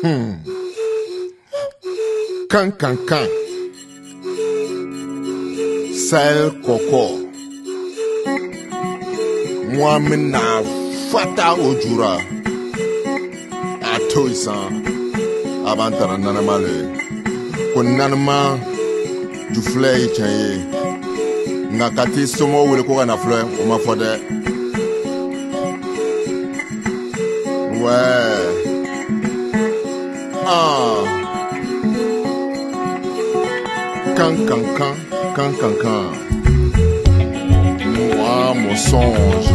Can can can. Sahel Coco. Moi, maintenant, Fata Ojura. A to isan. Avant tara nanama le. Ko nanama du filɛ ye tiɲɛ na filɛ, o ma fɔ. Ah. Can, can, can, can, can. Moi, mon songe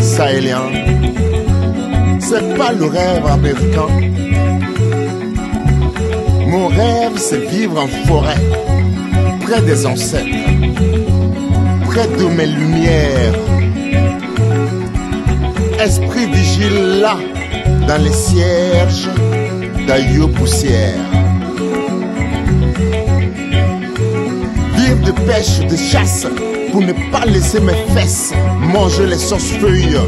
sahélien, c'est pas le rêve américain. Mon rêve, c'est vivre en forêt, près des ancêtres, près de mes lumières. Esprit vigile là, dans les cierges poussière. Vivre de pêche, de chasse, pour ne pas laisser mes fesses manger les sauces feuilles.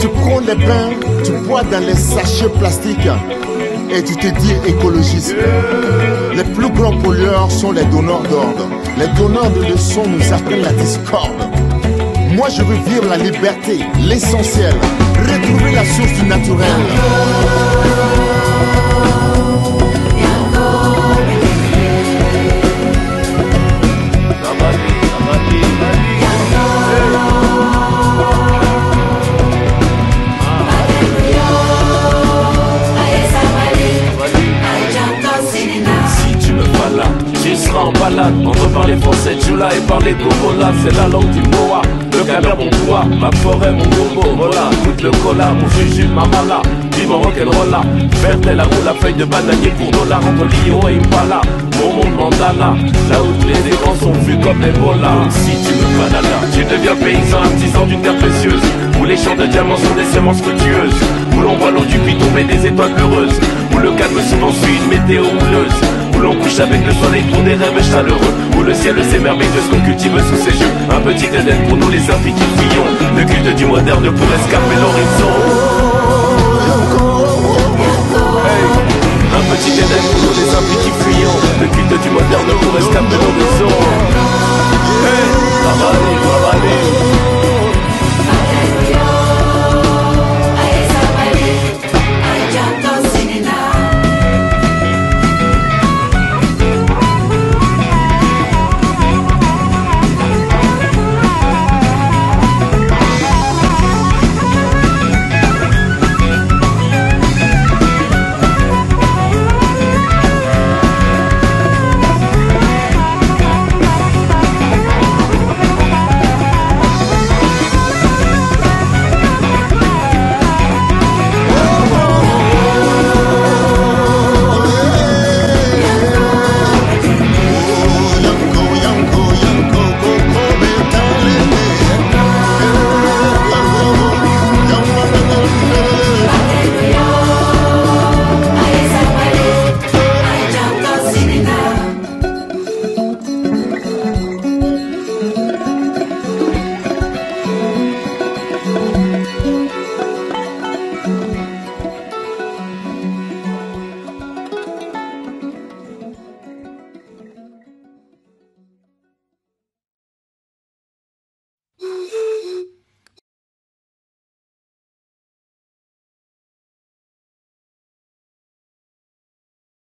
Tu prends les bains, tu bois dans les sachets plastiques et tu te dis écologiste. Les plus grands pollueurs sont les donneurs d'ordre. Les donneurs de leçons nous apprennent la discorde. Moi je veux vivre la liberté, l'essentiel, retrouver la source du naturel. Entre parler français, Jula et parler Gogola C'est la langue du Moa, le Camer mon bois Ma forêt, mon gombo, voilà Goûte le cola, mon juju, ma mala Vive en rock'n'rolla Verte la roue, la feuille de bananier pour dollar Entre Lyon et Impala Mon monde mandala Là où tous les écrans sont vus comme les bolas Si tu me là, tu deviens paysan Artisan d'une terre précieuse Où les champs de diamants sont des semences fructueuses Où l'on voit l'eau du puits tomber des étoiles heureuses Où le calme souvent suit une météo houleuse où l'on couche avec le soleil pour des rêves chaleureux Où le ciel s'émerveille de ce qu'on cultive sous ses yeux. Un petit Éden pour nous les impies qui fuyons. Le culte du moderne pour escarper l'horizon